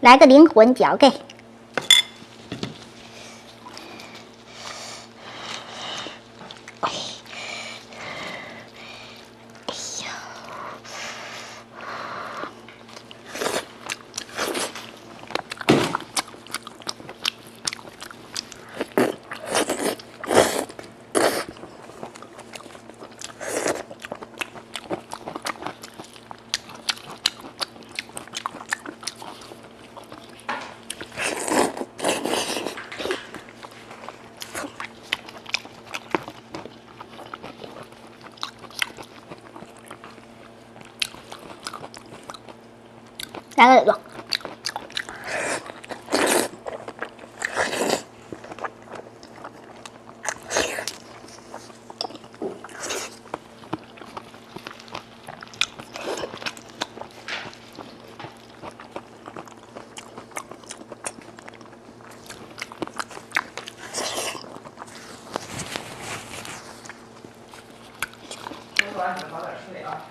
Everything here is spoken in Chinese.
来个灵魂交给。拿个耳朵。晚上早点睡啊。